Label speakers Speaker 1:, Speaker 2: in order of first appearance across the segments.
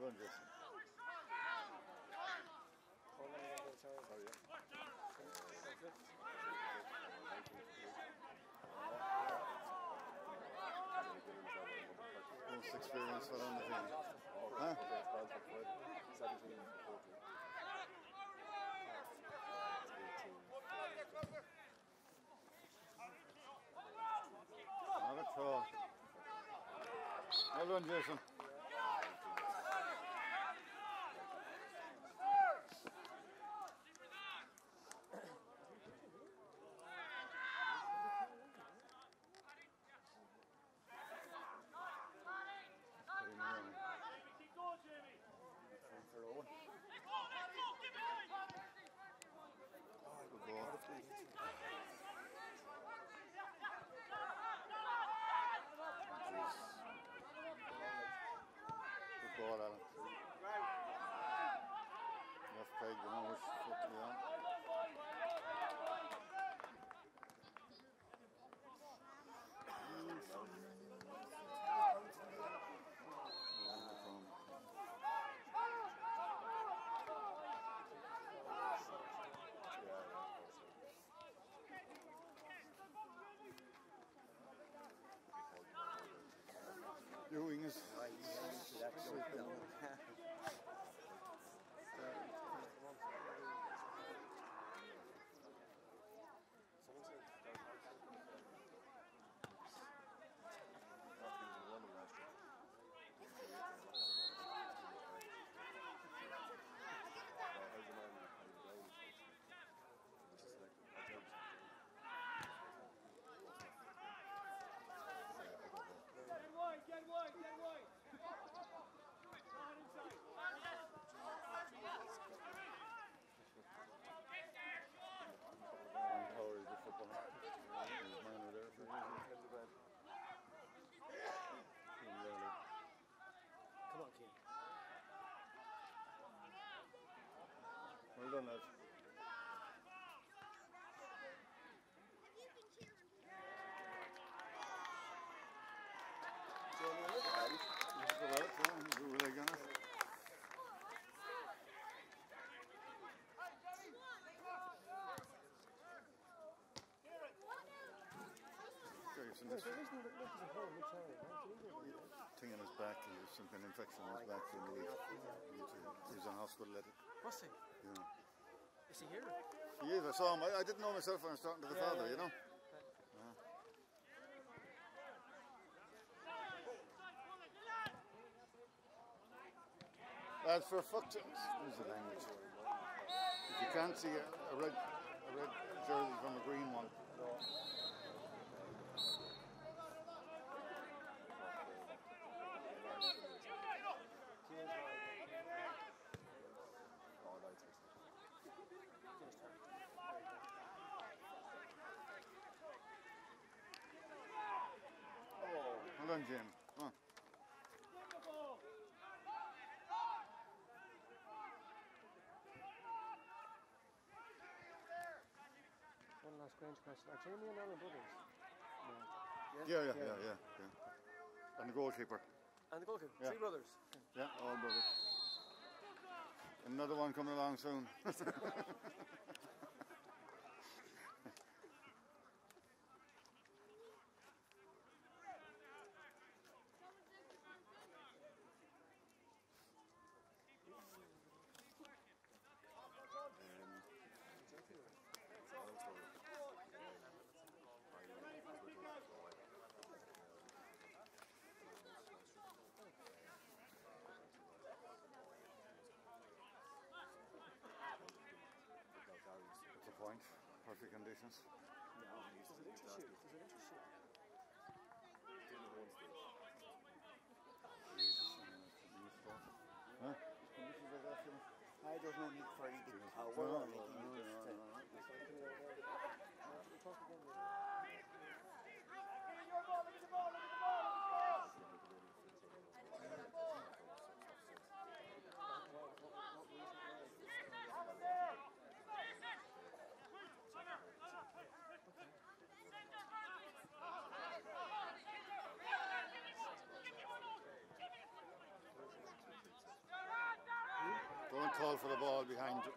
Speaker 1: Well
Speaker 2: Jason. Oh, yeah. Most experienced one on the team. Huh? Not a throw. Well done, Jason. Thing in his back, he has some kind of infection in his back. He needs, he's in hospital at it.
Speaker 3: What's he?
Speaker 2: Know.
Speaker 3: Is he here?
Speaker 2: He is, I saw him. I, I didn't know myself when I was talking to the
Speaker 3: Yeah,
Speaker 2: father,
Speaker 3: yeah,
Speaker 2: you know. Lads, for fuck's sake, excuse the language. If you can't see a, a red, a red jersey from a green one, well done, Jim. Come on.
Speaker 3: One last strange question. Are Jamie and Alan brothers?
Speaker 2: Yeah, yeah, yeah, yeah, yeah. And the goalkeeper.
Speaker 3: And the goalkeeper?
Speaker 2: Yeah.
Speaker 3: Three brothers.
Speaker 2: Yeah, all brothers. Another one coming along soon. It's a point. Perfect conditions.
Speaker 3: Does it interest you? Does it interest you?
Speaker 2: Jesus, uh, youth sport. Huh? Conditions like that, you know?
Speaker 4: there's no need for any power
Speaker 1: No,
Speaker 4: or
Speaker 1: no, no,
Speaker 4: anything.
Speaker 1: no,
Speaker 4: just
Speaker 1: no,
Speaker 4: to-
Speaker 1: no.
Speaker 3: We'll talk again later.
Speaker 2: Your ball, look at the ball, look at the ball, look at the ball.
Speaker 1: Don't call for the ball behind you.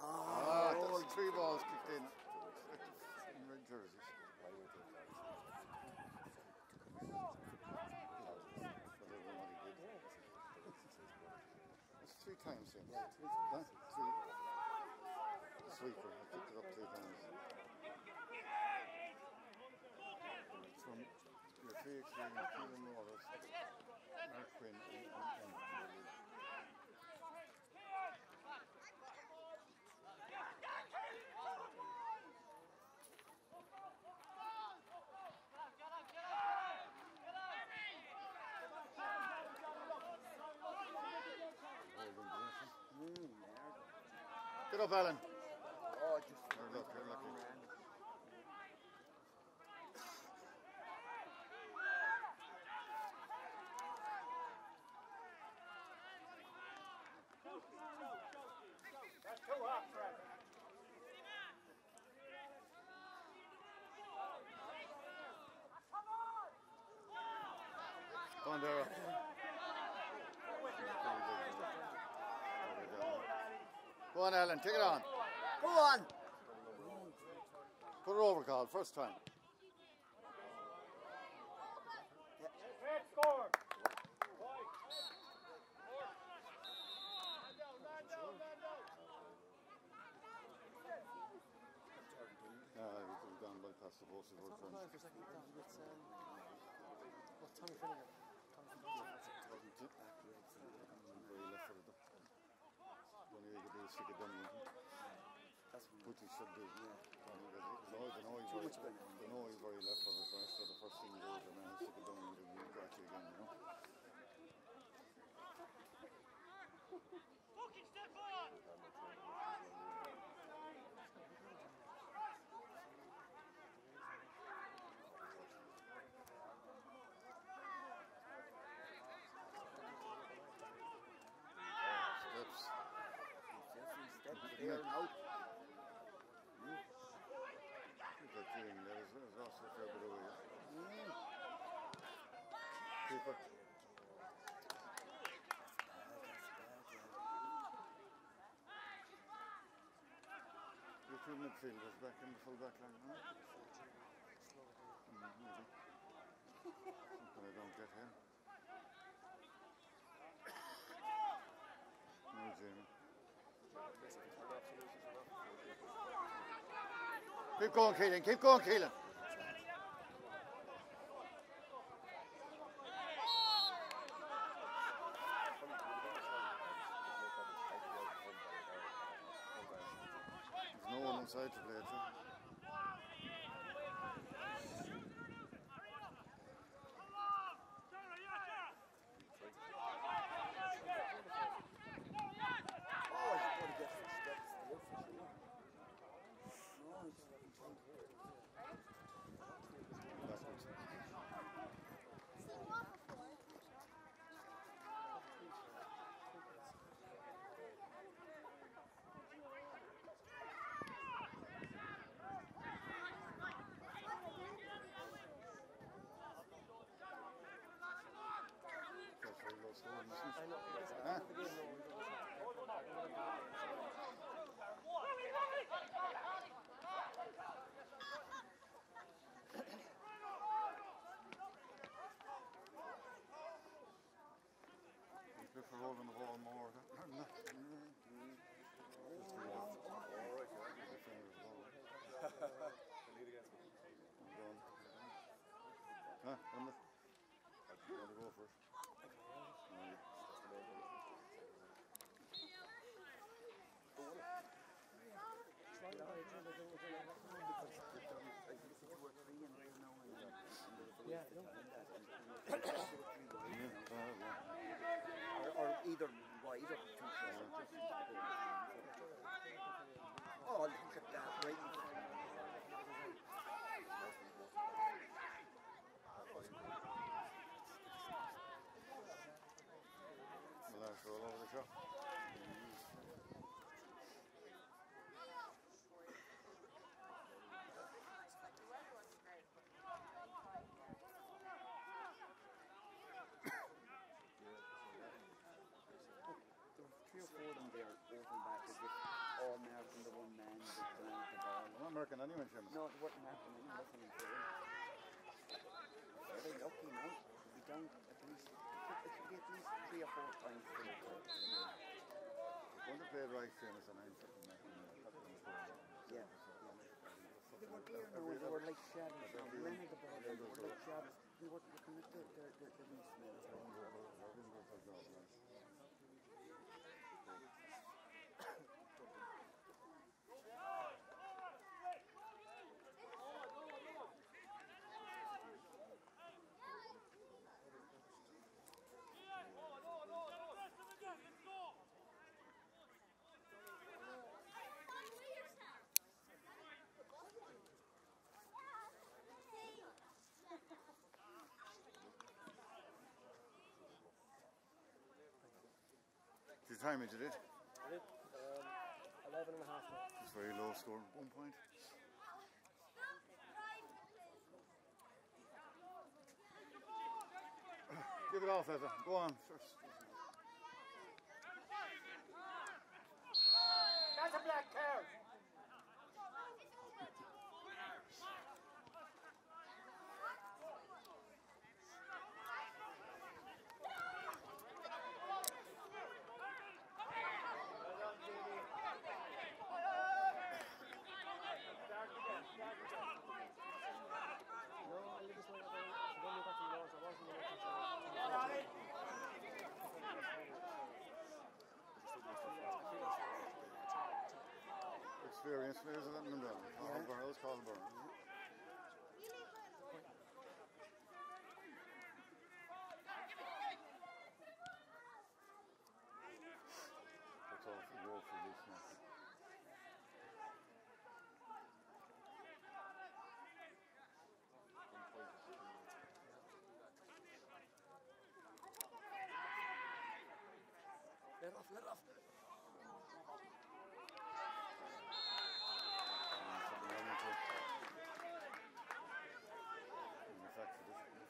Speaker 1: Ah, three balls kicked in. It's three times. Huh? Three. Sweeper. I picked it up three times. Experienced Keelan Wallace, Mark Quinn, and, and, and Get up, Alan.
Speaker 4: Oh, just
Speaker 1: You're lucky, you're lucky.
Speaker 2: That's too hot, Trevor.
Speaker 1: Go on. Go on, Alan. Take it on.
Speaker 4: Go on!
Speaker 1: Put it over, Carl. First time.
Speaker 2: Head score. White. Man down, man down, man down.
Speaker 1: Uh, we've gone well past the post. We're
Speaker 3: Talk
Speaker 1: from
Speaker 3: about it for a second. Tom, It's, um, what's Tommy Finnegan? Tommy Finnegan.
Speaker 1: stick it.
Speaker 4: That's
Speaker 1: Which he should do. Yeah. They know, they know he's
Speaker 4: Too
Speaker 1: very, left footed, right? So the first thing you do is stick it down and you got you again, you know. Steps.
Speaker 4: Jeffrey stepped there now.
Speaker 1: Look at that thing. There's, there's also a fair bit of way. Keeper. Your two midfielders back in the full back line, huh? Mm, maybe. Something I don't get here. No, Jamie. Keep going, Keelan. Keep going, Keelan. Rolling the ball more. the. The. I'm going. It. You to go first?
Speaker 4: The- the-
Speaker 3: Yeah,
Speaker 4: either wide or too short. Oh, look at that, right?
Speaker 1: Well, that's all over the shop.
Speaker 4: If all marking the one man the man the ball.
Speaker 1: I'm not marking anyone, Seamus.
Speaker 4: No, weren't marking any nothing in there. Very lucky. We'll be down at least, it be at least three or four times
Speaker 1: Seamus, and I'm
Speaker 4: Yeah. They were no, like shadows. Were running the were like shadows. They were looking at the, the, the, the wee smells.
Speaker 1: The time did it?
Speaker 3: I did. Um, 11 and a half now.
Speaker 1: It's very low score, one point. Give it off, Etta. Go on.
Speaker 2: That's a black card.
Speaker 3: No, I live this way. I don't- when we got to the Lords, I wasn't in the
Speaker 1: Experience players are letting them down. Colburn, how's Colburn? That's all for war for this now.
Speaker 4: Let off, let off.
Speaker 1: Something wrong with it. In fact, for this-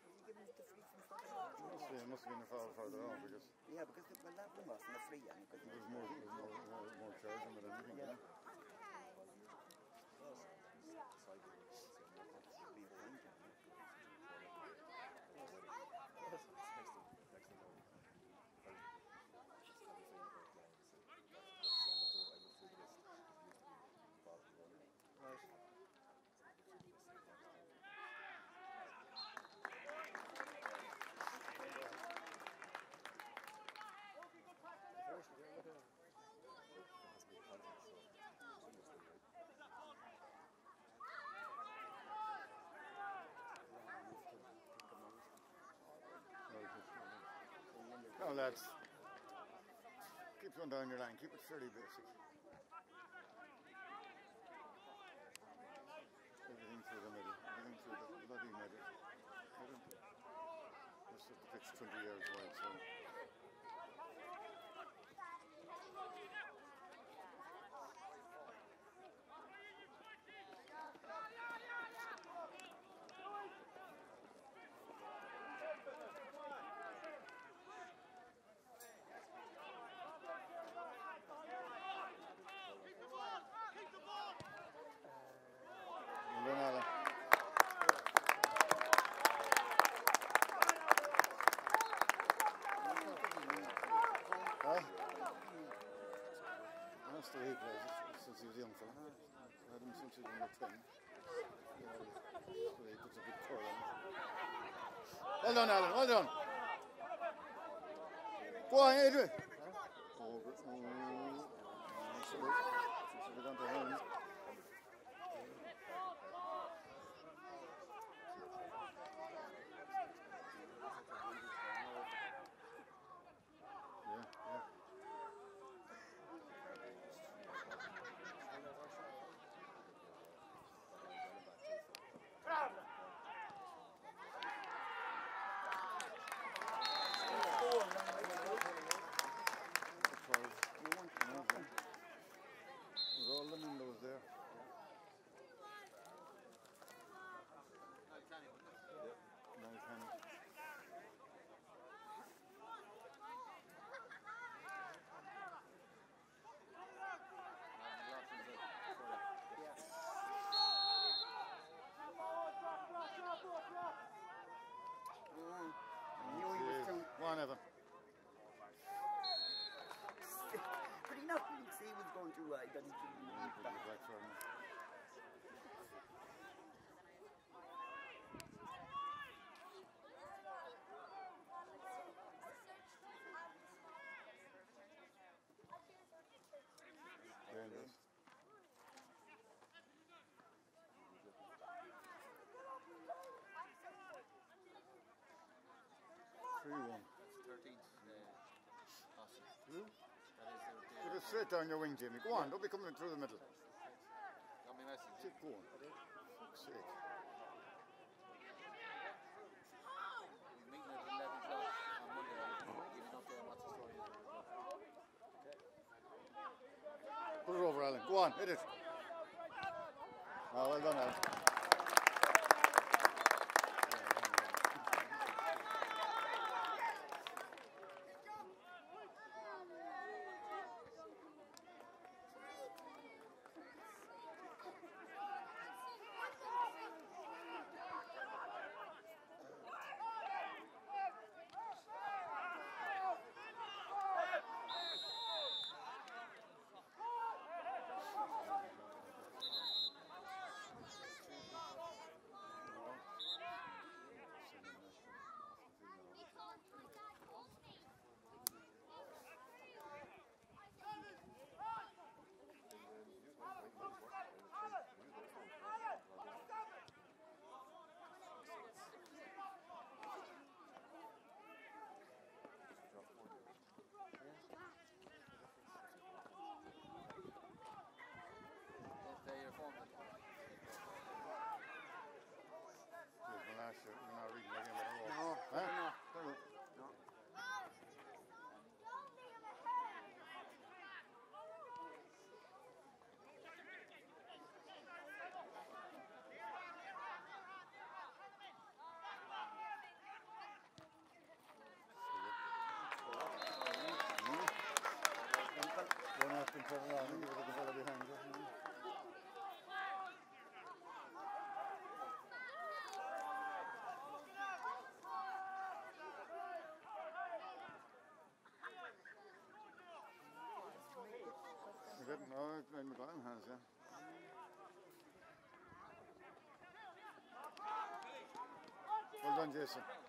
Speaker 4: You give him the free from further on.
Speaker 1: Must be, it must have been a foul further on because
Speaker 4: Yeah, because the, well, that one wasn't a free, and because
Speaker 1: there was more, there was more, more, more charging than anything.
Speaker 4: Yeah.
Speaker 1: Yeah.
Speaker 4: be behind him.
Speaker 3: Right. Unfortunately, look at him.
Speaker 1: Now, lads, keep going down your line. Keep it fairly basic. Everything through the middle. Everything through the bloody middle. Is the pitch 20 yards wide, so. Way he plays since he was. I had him since he was number 10. Yeah, that's the way he puts a big curl on Alan. Go on. Yeah, yeah. Twelve. Nothing. With all the windows there. No, you can't.
Speaker 4: Knew he was too.
Speaker 1: Go on, Evan.
Speaker 4: But he not really say he was going too high that he should be
Speaker 1: Put it back for him. There it is. Three one. Two. Give it straight down your wing, Jimmy. Go on, don't be coming through the middle. Keep going. Fuck's sake. Put it over, Alan. Go on, hit it. Oh, well done, Alan. Turn around and give it the fella behind yeah. Well Jason.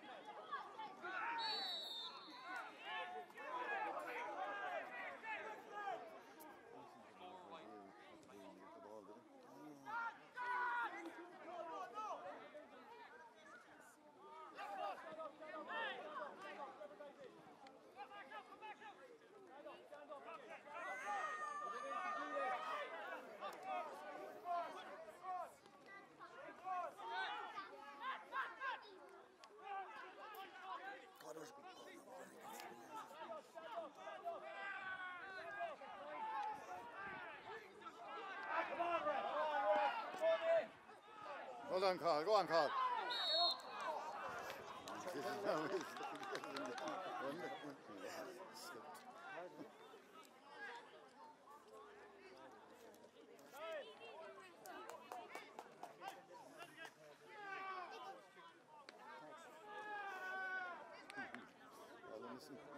Speaker 1: Well done, Carl. Go on, Carl.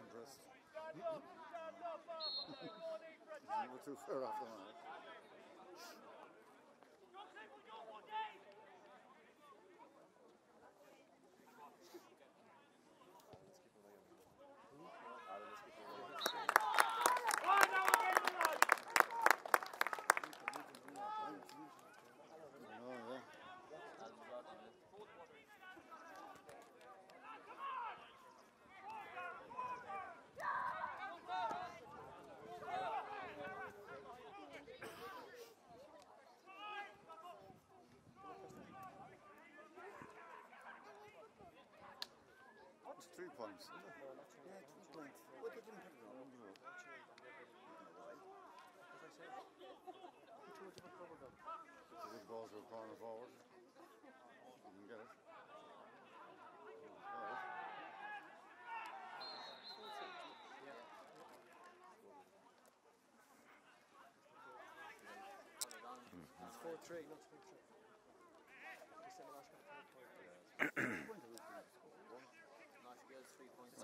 Speaker 1: Impressed. Never too far off the mark. points.
Speaker 3: No, not three.
Speaker 4: Yeah, three points. What they didn't put it on the road.
Speaker 3: One change on the other.
Speaker 4: In a while.
Speaker 3: As I said, we two different cover them.
Speaker 1: It's a good ball to a corner forward. Didn't get it.
Speaker 3: It's four three, not three three. They said last got five point.
Speaker 4: Point of it, they scored.
Speaker 3: It's a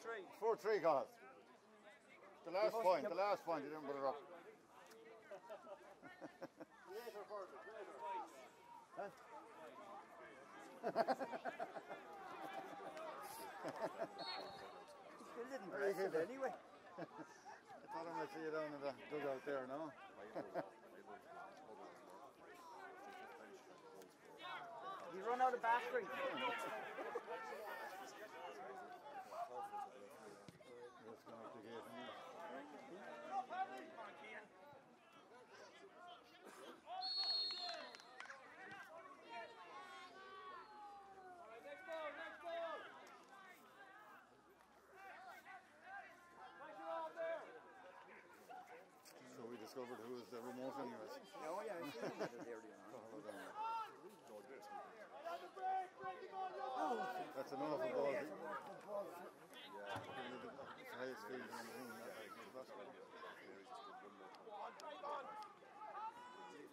Speaker 1: Four three.
Speaker 4: Four
Speaker 3: three
Speaker 1: call. The last point, the last point, you didn't put it up.
Speaker 4: You didn't press it anyway.
Speaker 1: I thought I might see you down in the dugout there, no?
Speaker 4: You run out of battery.
Speaker 1: Let's go up the gate.
Speaker 2: Next ball, next ball. Pressure out there.
Speaker 1: So we discovered who was the uh, remote anyways.
Speaker 4: Oh, yeah, I seen that earlier on.
Speaker 1: Hold on.
Speaker 2: On the break, breaking on your
Speaker 4: Oh,
Speaker 1: That's an awful ball.
Speaker 4: yeah,
Speaker 1: It's
Speaker 4: it's a awful ball.
Speaker 1: the highest field in the thing. that I can possibly.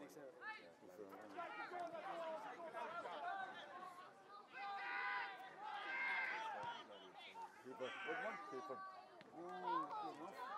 Speaker 3: Next area.
Speaker 1: Keeper. Good one. Keeper.
Speaker 4: Oh, good enough.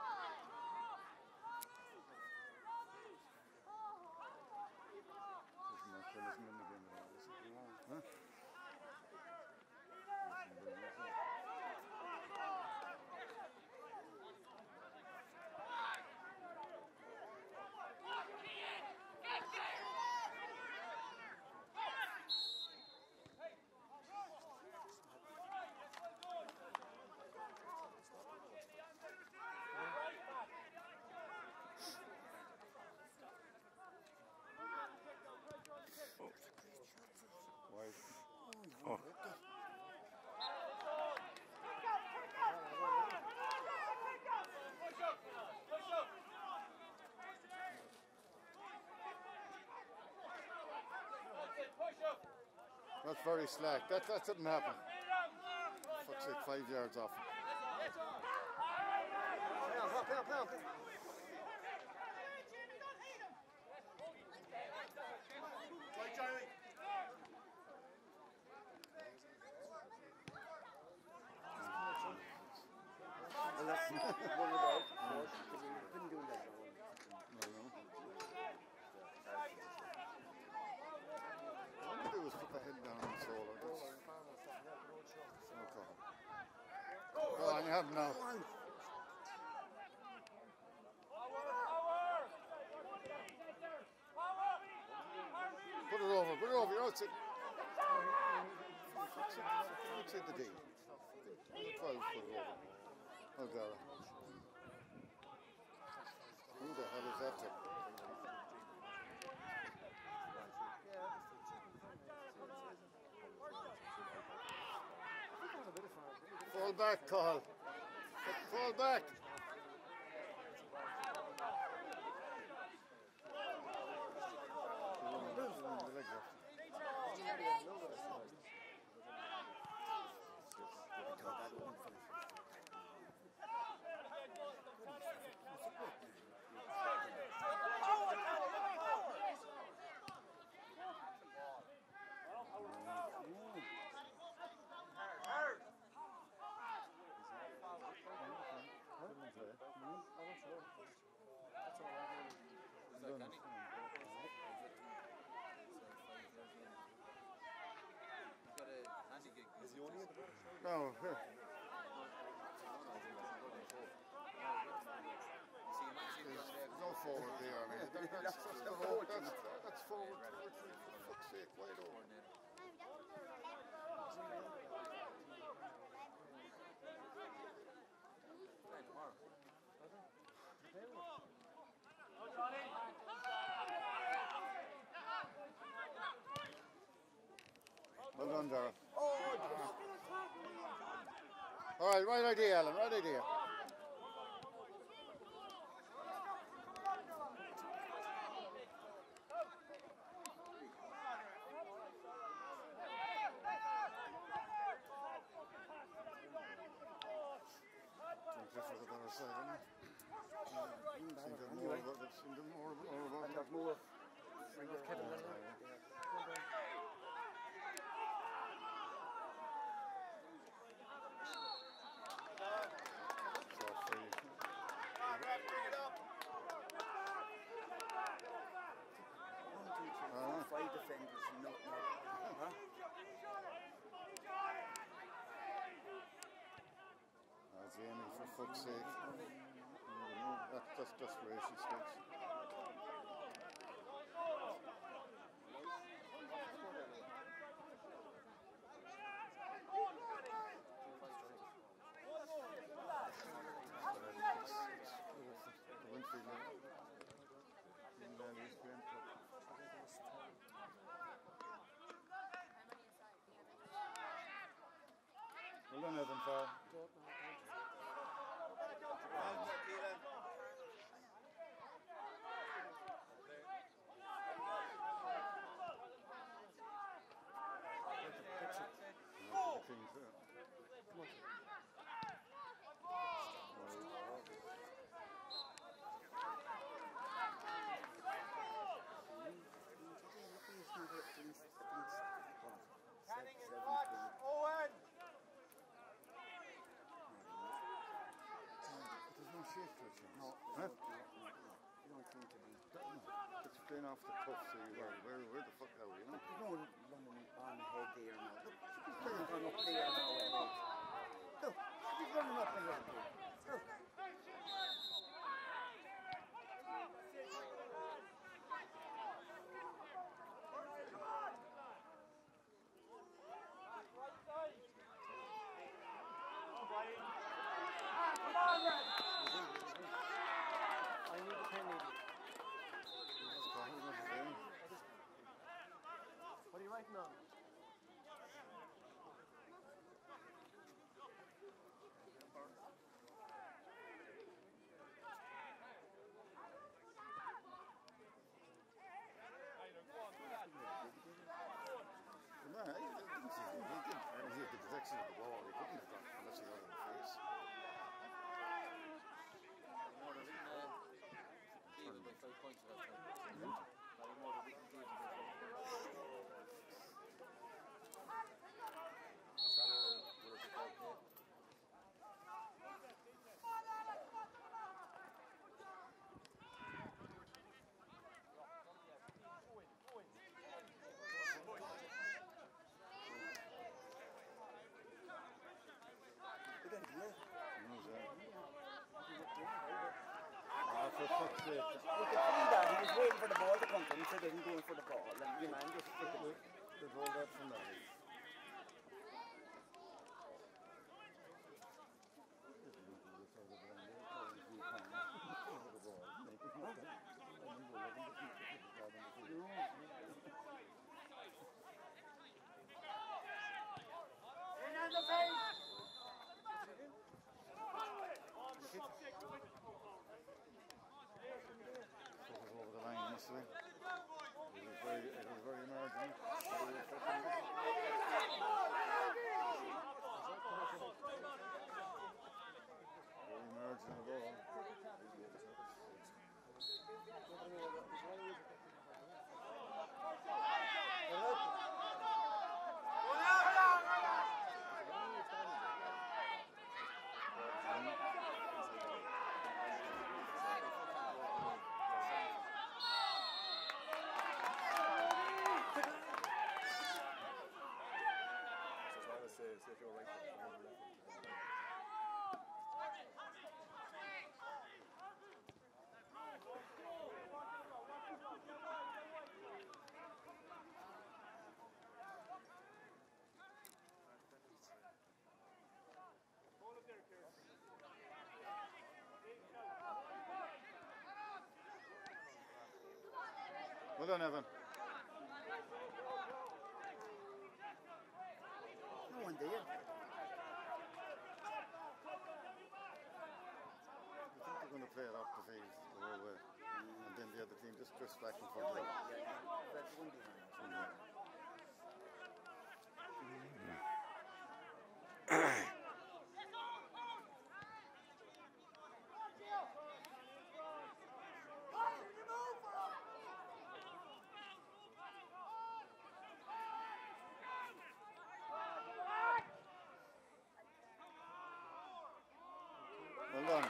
Speaker 1: That's very slack. That, that didn't happen. Fuck's sake, five yards off.
Speaker 3: Play on, play on, play on.
Speaker 4: Well, that's one without, but we couldn't do that.
Speaker 1: No, no. All you do is put the head down on the shoulder. That's no call. You have him. Put it over, put it over. You're outside. Outside the D. The 12 put it over. Oh, God. Who the hell is that? to? Fall back, Carl. Fall back. The No. No forward there, I mean. That, that's, that's, that's, that's forward. For fuck's sake, wide open. Well done, Darrell. All right, right idea, Alan, right idea. Think difficult on our side, isn't it? Seem to have more about it, seem to have more, more about
Speaker 4: And
Speaker 1: it.
Speaker 4: there's more
Speaker 3: Kevin Miller.
Speaker 1: So free. Uh-huh.
Speaker 4: five defenders, no, no. Huh?
Speaker 1: That's Amy, for fuck's sake. Mm, that, that's desperation stakes. The Winfield, uh, in, uh, the ESPN Cup. Well done, Evan Farr. The Kings, uh,
Speaker 2: Canning in the box. Owen.
Speaker 1: There's no shape it, James.
Speaker 4: No,
Speaker 1: Huh?
Speaker 4: you don't.
Speaker 1: It's playing off the cuff, so you where, where, where the fuck are we, you know?
Speaker 4: No London on there now. Look, he's running up there now. Look, he's running up there. Look.
Speaker 3: I need the pen, maybe.
Speaker 1: Just go, who's not playing?
Speaker 3: Are you?
Speaker 1: No, he for fuck's sake.
Speaker 4: You could see that. He was waiting for the ball to come to him instead of him going for the ball. And your man just it.
Speaker 1: They've rolled out from that.
Speaker 2: In on
Speaker 1: honestly. It was very, it was very marginal. Very marginal goal. Well done, Evan.
Speaker 4: No one there.
Speaker 1: I think they're going to play it up the field the whole way. And then the other team just drifts back and forth.
Speaker 4: Oh, yeah, yeah. That's one behind.
Speaker 1: Well done.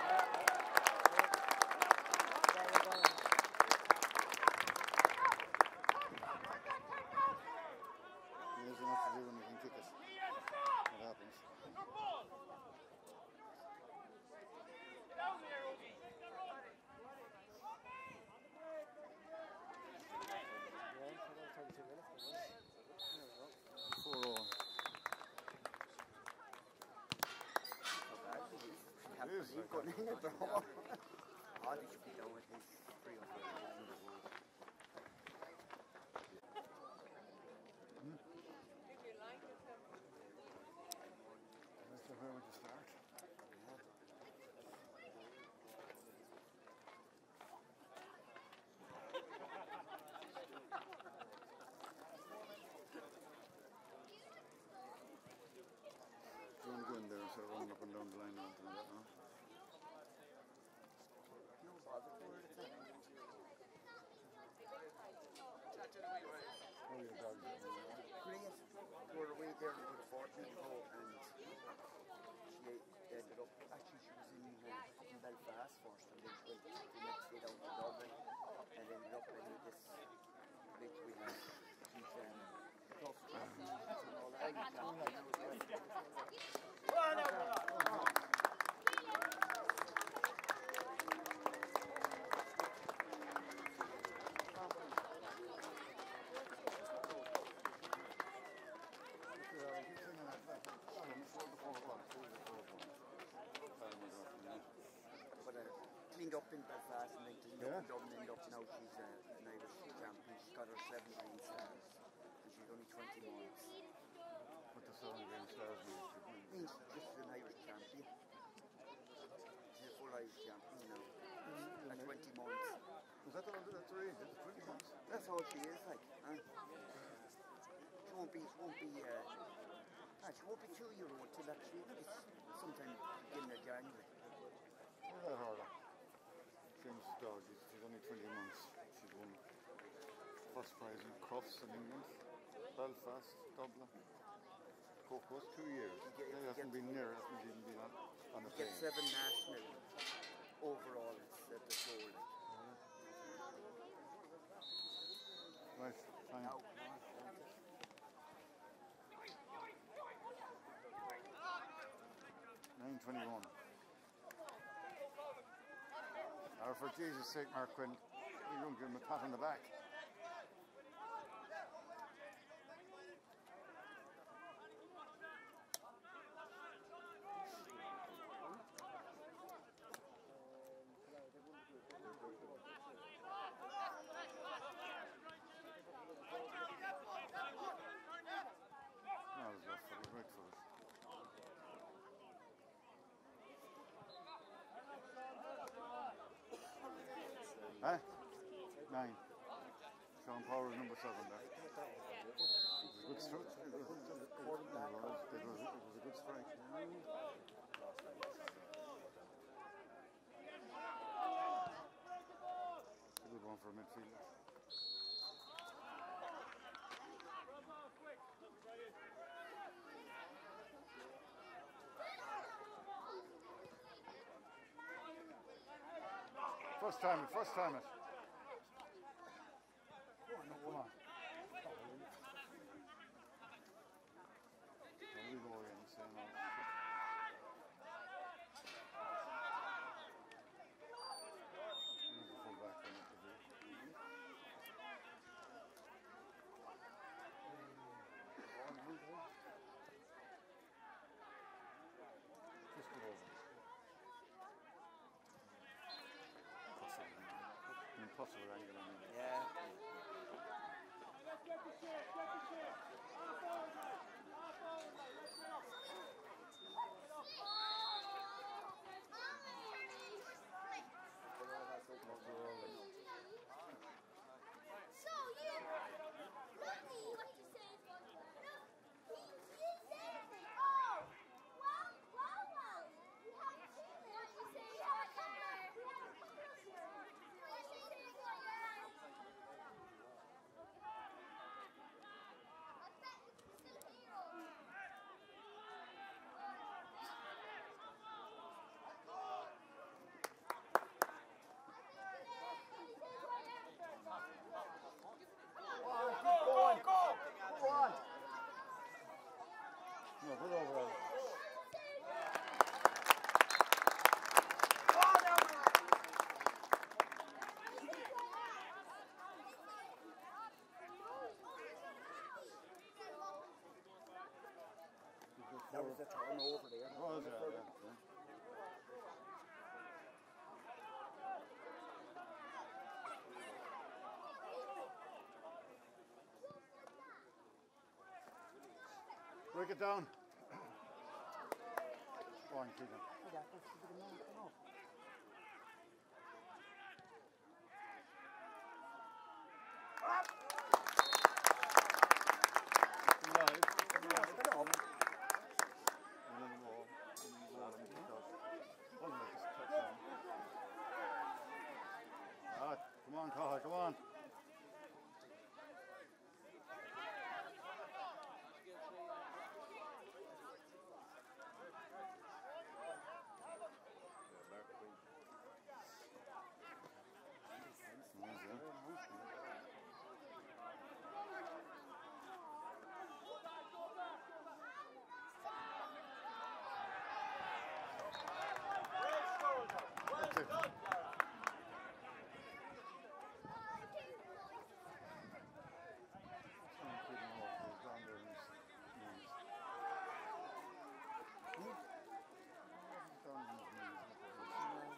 Speaker 1: There's enough to do when you can kick it. What happens?
Speaker 3: Yeah, about 32 minutes.
Speaker 1: Four all.
Speaker 4: Can't
Speaker 1: It is
Speaker 4: believe
Speaker 1: like
Speaker 4: going
Speaker 1: that.
Speaker 4: in at all. Oh, should be done with this three or four I 走
Speaker 1: Put the song against stars means to
Speaker 4: just an Irish champion. She's a full Irish champion now. At 20 months.
Speaker 1: Was that the one that's her age? Is 20 months?
Speaker 4: That's all she is like. Huh? She won't be, she won't be, uh, ah, she won't be two year old till actually it's sometime beginning of January.
Speaker 1: Where's that Harla? James dog. She's she's only 20 months. She's won first prize in Crufts in England, Belfast, Dublin. Coco's two years.
Speaker 4: get-
Speaker 1: They hasn't been near, hasn't even been on, on the
Speaker 4: Get
Speaker 1: plane.
Speaker 4: seven national overall at uh, the show. Like.
Speaker 1: Right, fine.
Speaker 4: Now,
Speaker 1: Nine twenty-one. Or for Jesus' sake, Mark Quinn, you don't give him a pat on the back. No, it was left foot, it was right foot. Huh? Nine. Sean Power number seven there. It was a good strike. It was, a good strike. Good one for midfielder. First time first time
Speaker 4: That was the turnover there.
Speaker 1: Was it? Yeah, yeah. Break it down. Go on, Keegan. Live.
Speaker 4: Get on.
Speaker 1: And then we'll, we'll let him kick off. One more, just touch on. Ah, come on, Cahill, come on. Nice, yeah. That's it. Trying to keep him off, he's down there in his knees. Hmm? He's down in his knees, look at this.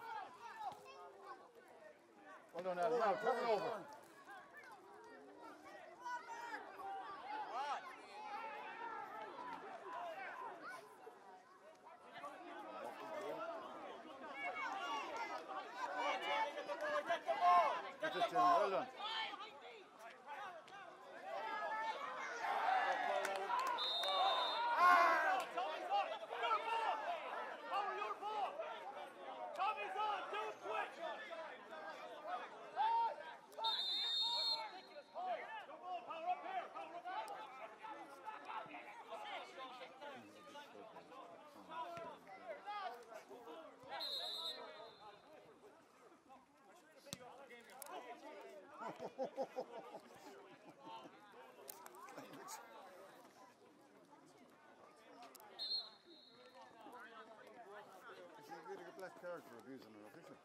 Speaker 1: Done, Adam. Now, turn it over. That's it, Jimmy. Well done.
Speaker 2: Tommy's on! Your ball! Tommy, your ball! Tommy's on! Do it quick! Your ball, power up here! Power up here!
Speaker 1: Is he getting a black for abusing an official?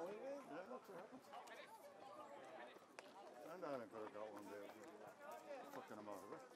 Speaker 4: Oh, he will.
Speaker 1: Yeah, that's what happens. And Ireland could have got one there fucking him out of it.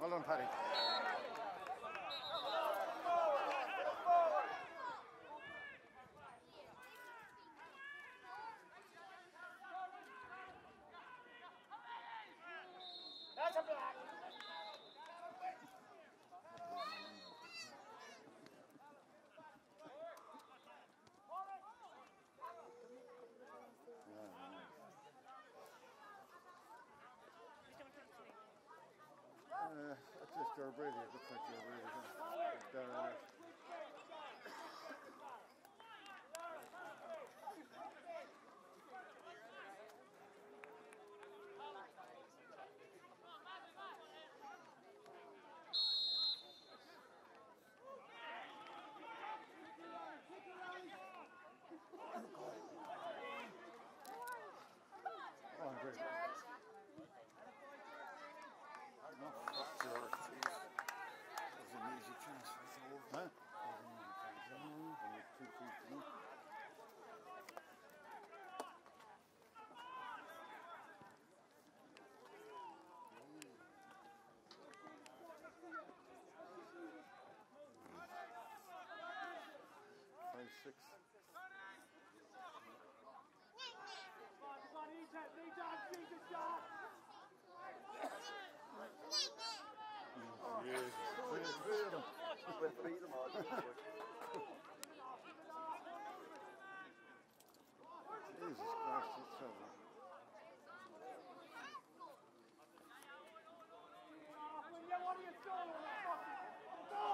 Speaker 1: Well done, Paddy. Brady. It looks like Joe Brady. yeah. Darren Ash. Oh, great. No, that's yours. That was an easy chance. Huh? That was an easy chance. And it's two feet to me. Five, six. Yes. Three, three of them.
Speaker 4: We're three of them all.
Speaker 1: Jesus Christ, it's.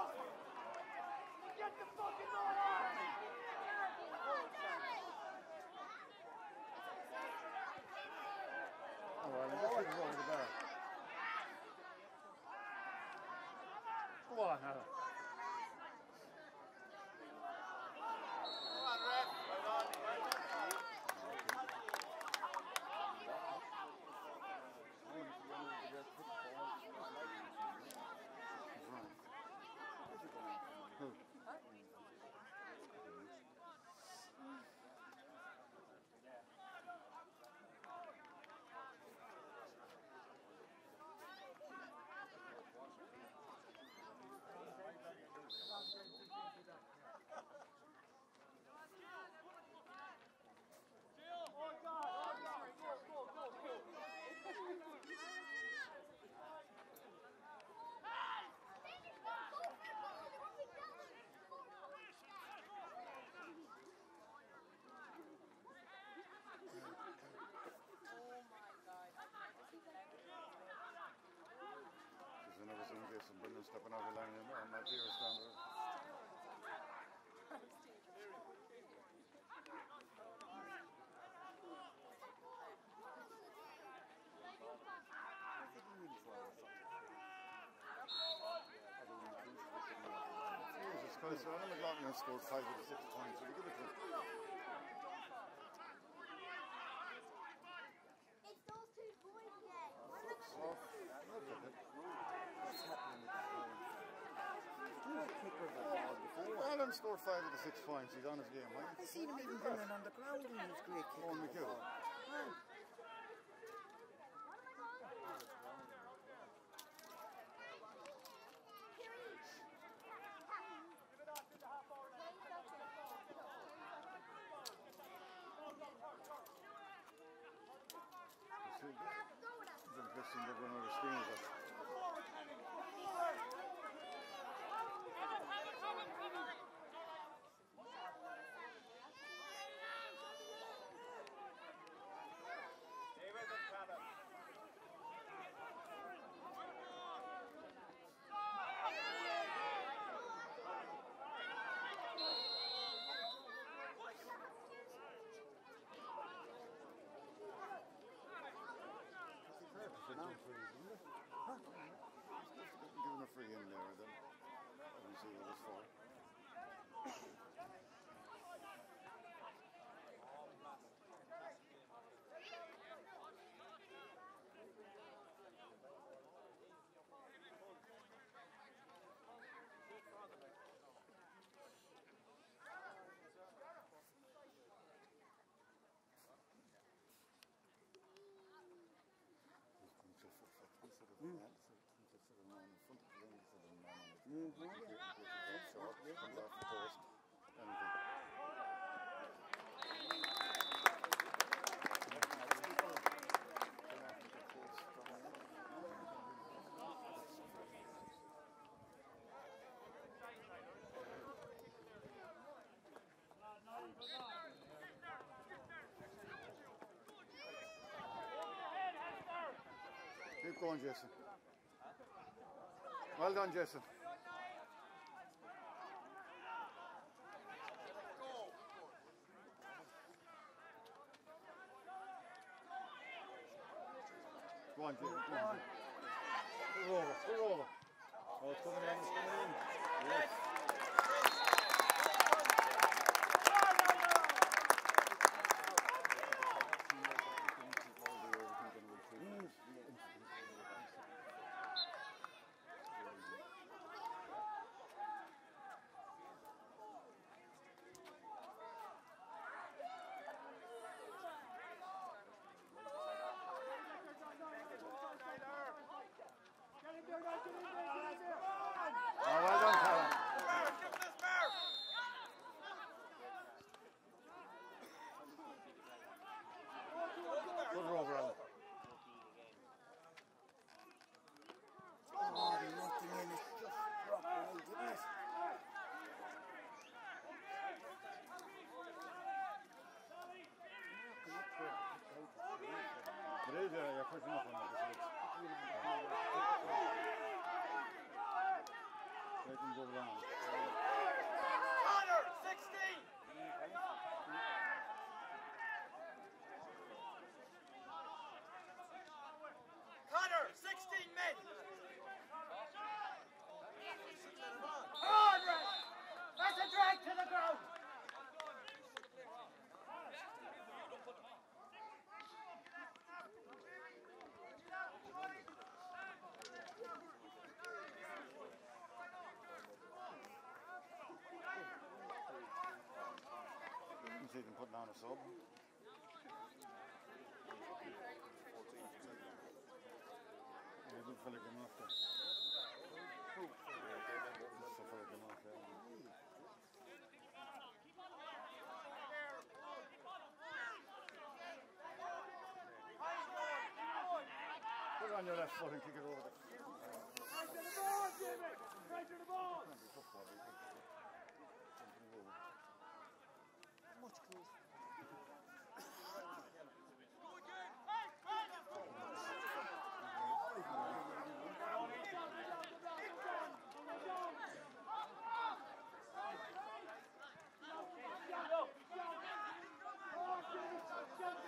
Speaker 2: Get the fucking ball out!
Speaker 1: Oh, well, this is over the bar. Come I never seen Jason Brennan stepping over the line and and my beer is down there. McLaughlin has scored five six points. Will you give it to him?
Speaker 5: It's those two boys again.
Speaker 1: Oh, look at it.
Speaker 4: What's happening with that ball? He's a kicker of a ball
Speaker 1: scored five of the six points. He's on his game, right?
Speaker 4: I've seen him even running on the ground he was great. Oh,
Speaker 1: Owen McHugh. See, It's interesting they're going over screens. But Give him a free in there then. Let me see what it's for. Instead of that, so instead of the man in front of the lane, instead of the man on the short, comes off the post, anything. Keep going, Jason. Well done, Jason. Go on, Jason. Go on. Put it over. Put it over. Oh, it's coming in. It's coming in. Yes. Oh, well done, Colin. Put it over, Alan.
Speaker 4: Oh, the nothing in it's just dropped away, didn't it?
Speaker 1: It it. Can go down.
Speaker 2: Connor, 16. Connor, 16 men.
Speaker 4: On, Red! That's a drag to the ground!
Speaker 1: See them putting on a sub. Yeah, good fella came off there. That's the fella came off there. Put it on your left foot and kick it over much close.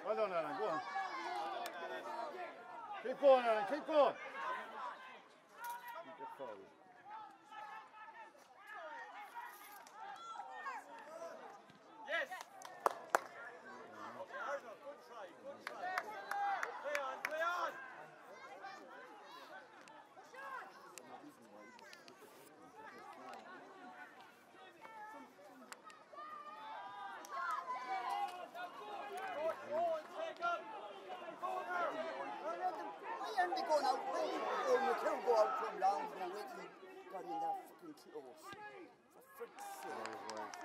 Speaker 1: Well done, Alan. Go on. Keep going, Alan. Keep going. Get forward.
Speaker 4: Going out? Why did McHugh go out from long ago when he got in that fucking close? Oh, for frick's sake.
Speaker 1: That was right.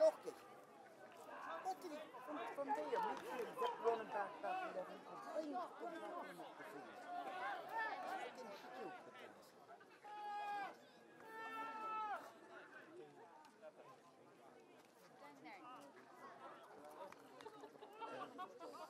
Speaker 4: Lucky. What did he, from, from there, midfield, get running back, back, and then he comes. Why not go the field? Fucking stupid things.
Speaker 1: See the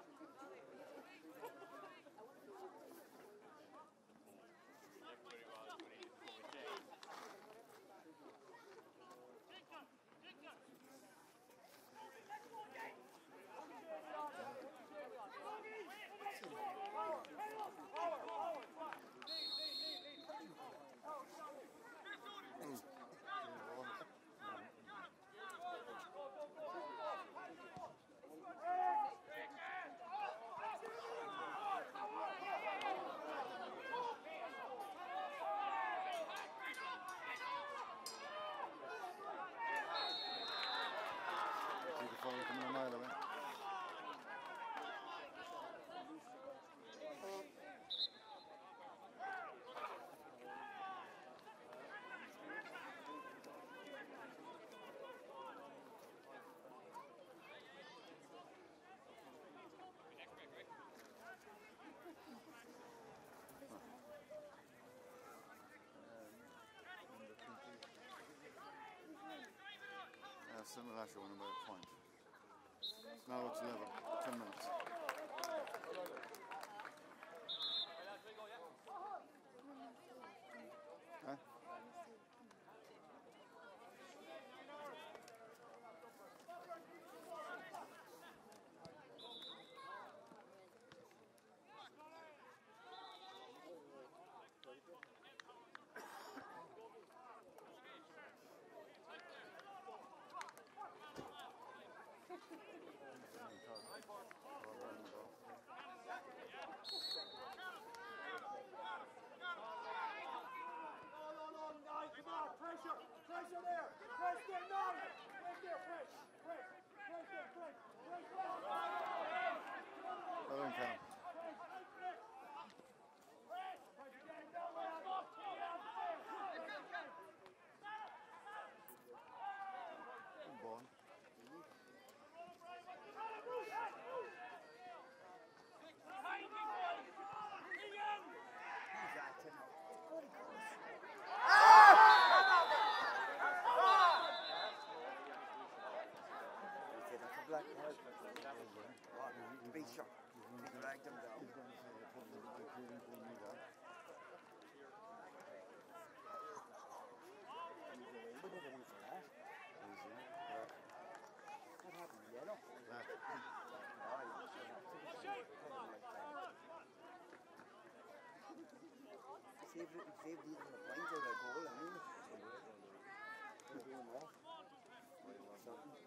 Speaker 1: fella coming a mile away. Similar last year, winning by a point. ნაოც ლევა თემაც
Speaker 4: Еще. big shot. He dragged him down. What happened? Yellow? Save, save these blinds as a goal, I mean.
Speaker 1: Something.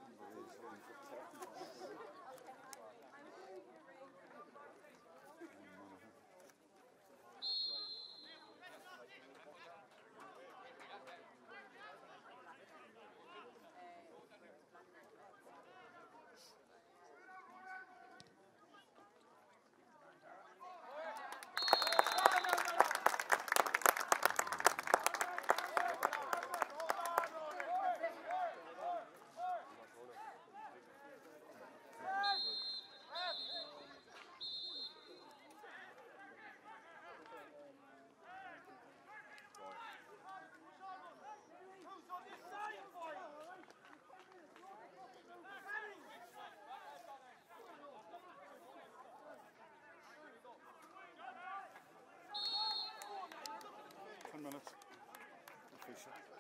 Speaker 1: minutes. Official.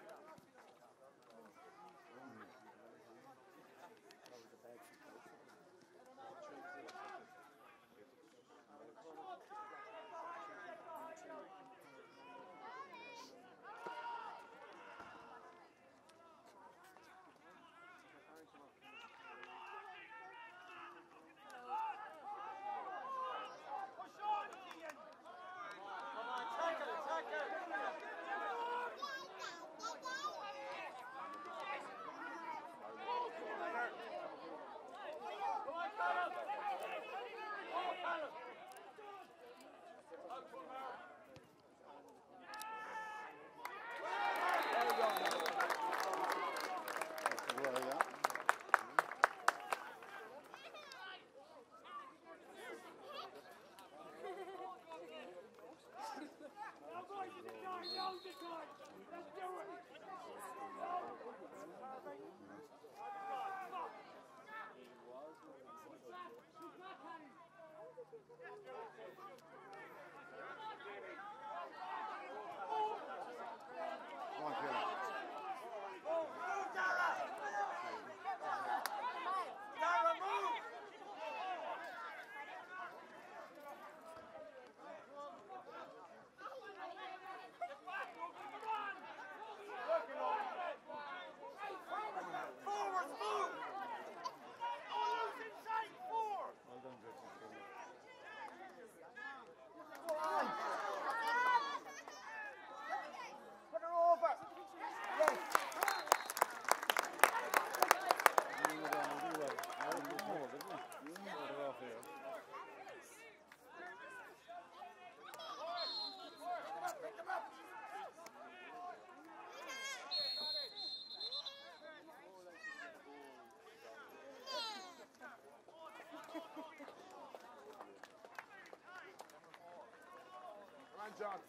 Speaker 2: Johnson.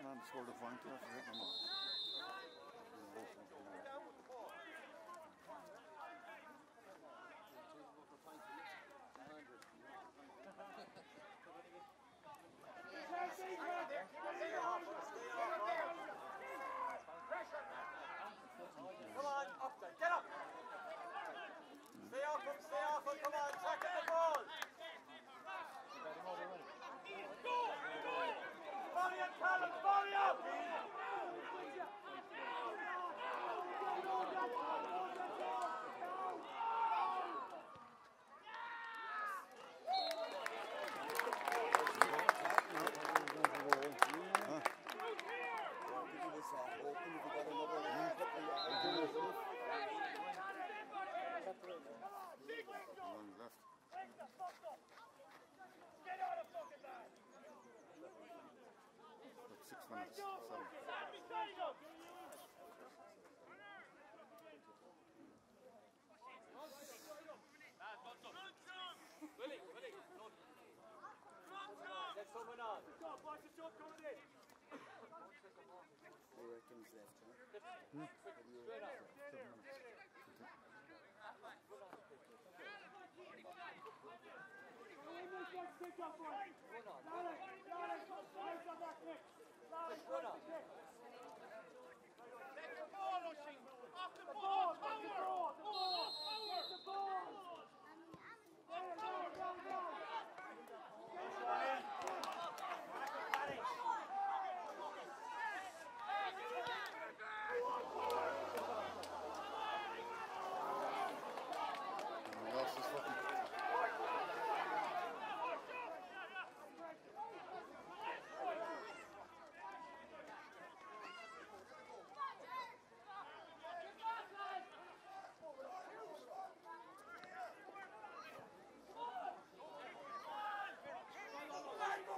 Speaker 1: Man, scored a fine kick. Hit him. minutes.
Speaker 2: So.
Speaker 4: Willie, Willie, reckons left, huh?
Speaker 1: Hmm?
Speaker 2: Straight up. Straight up. Straight up. Straight
Speaker 6: up. The ball. ball,
Speaker 2: get the ball, the ball. Get the ball. There, down, down, down.
Speaker 1: He lost his footing.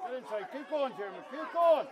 Speaker 1: Get inside. Keep going, Jeremy. Keep going.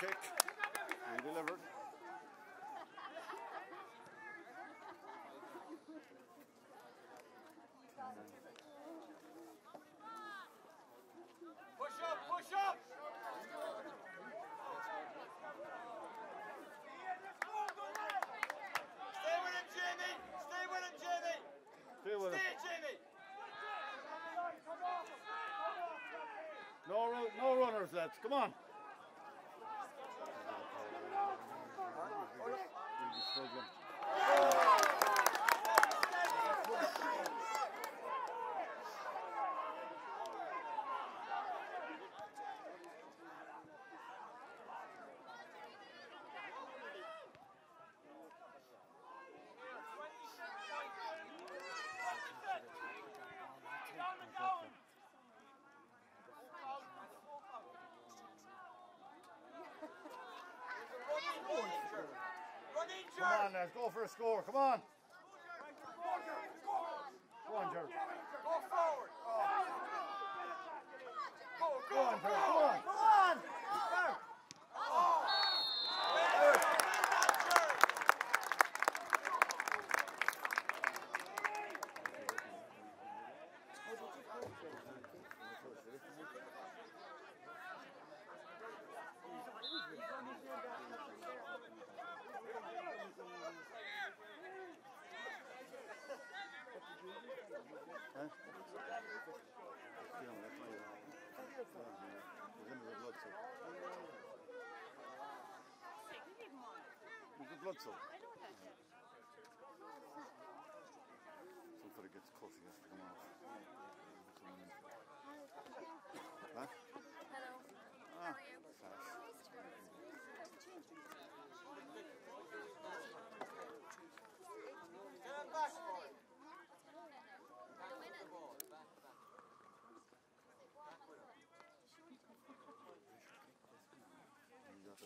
Speaker 1: Kick. He delivered.
Speaker 6: Push up, push up. Stay with him, Jamie. Stay with him, Jamie.
Speaker 1: Stay with him.
Speaker 6: Stay, Jamie.
Speaker 1: No, no runners, lads. Come on. Really struggling.
Speaker 6: Run in,
Speaker 1: Come lads. Go for a score. Come on. Go on, Jerry.
Speaker 6: Go forward. Go,
Speaker 1: Go
Speaker 6: go,
Speaker 1: on,
Speaker 6: go.
Speaker 1: Jerry. Go on.
Speaker 4: Come on.
Speaker 1: Yeah, that's my- He's in the blood cell. He's a blood cell. Something that gets he has to come off. Huh? Ah, fast.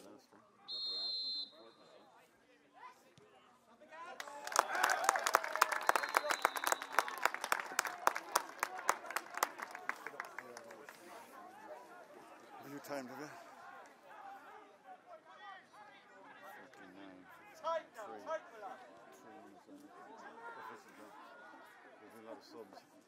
Speaker 1: You got the last. Have you timed it? 49.
Speaker 6: Tight now, tight for that.
Speaker 1: There's a lot of subs.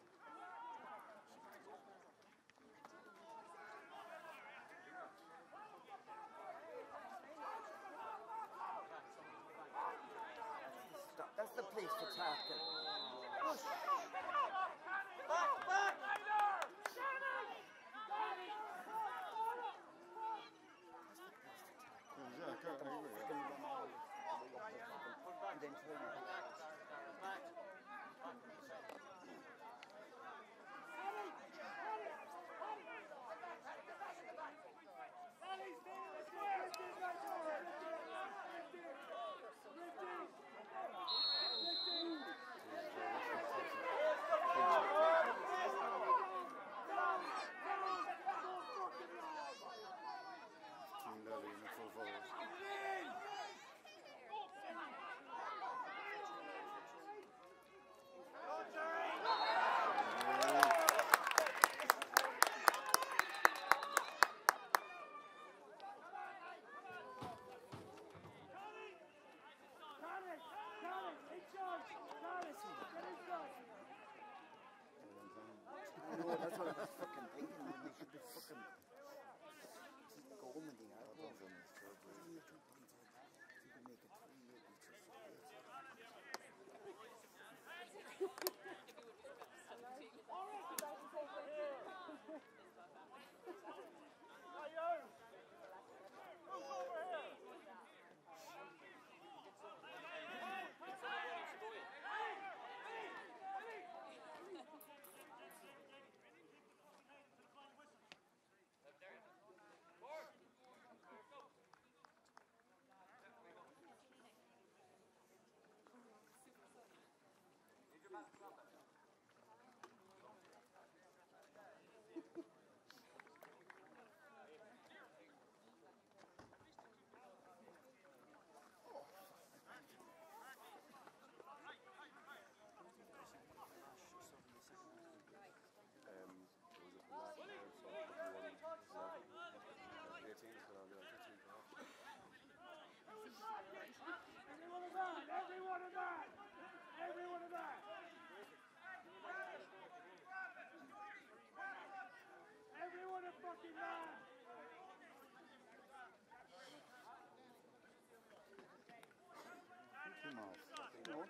Speaker 4: Place for tackle.
Speaker 6: Back, back.
Speaker 1: Yeah, I can't- I
Speaker 2: awesome.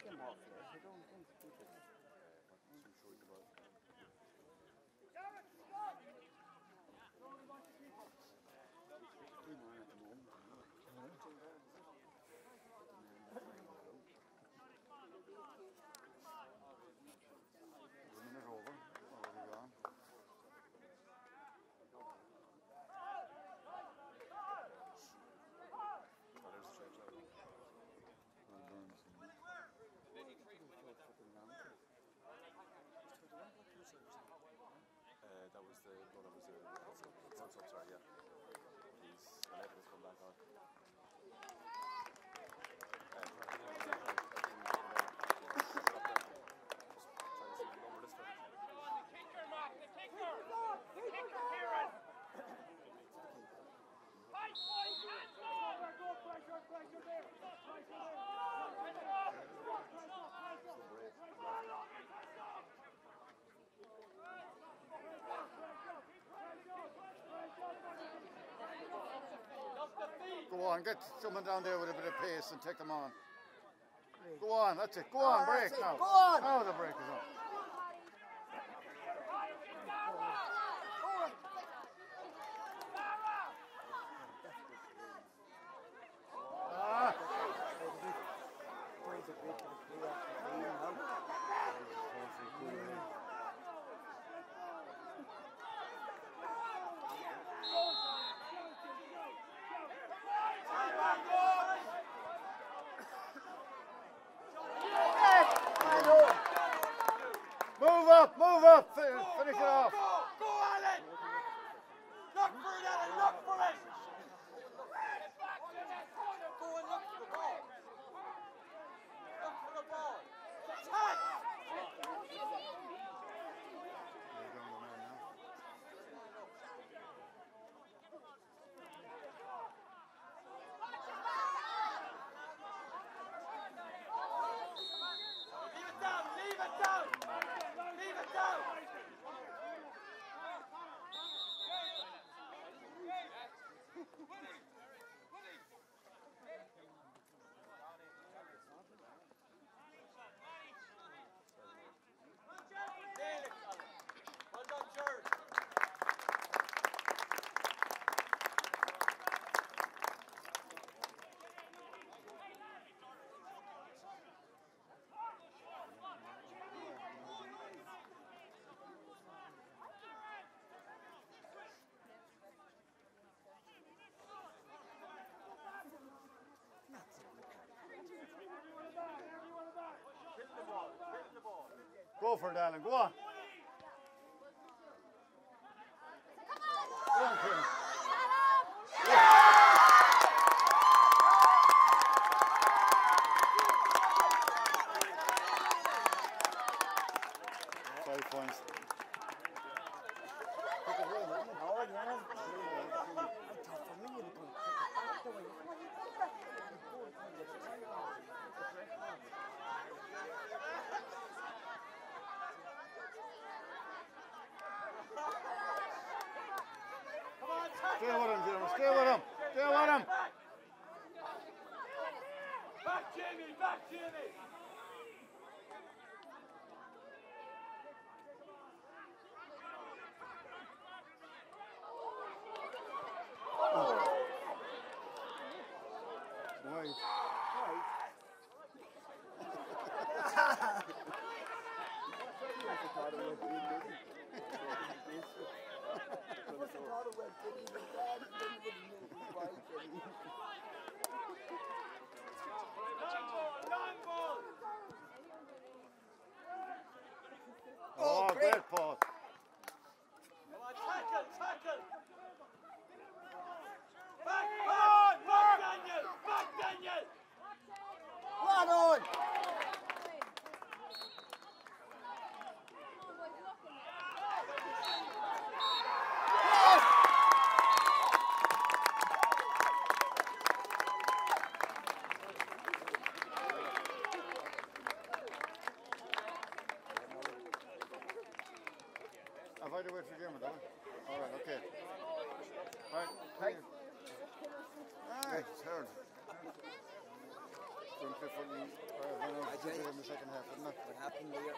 Speaker 2: Kim
Speaker 7: off
Speaker 2: don't think on,
Speaker 4: get someone down there with a bit of pace and take them on. Go on, that's it. Go on, break now.
Speaker 8: Go on.
Speaker 4: Now the break is on.
Speaker 1: go for it, Alan. Go
Speaker 4: on. All right. przejdziemy, dobra? Dobra,
Speaker 1: okej. Okay. Hej. Hej, sound.
Speaker 4: 24, 25,
Speaker 1: 26 and a half, isn't?
Speaker 4: What happened there?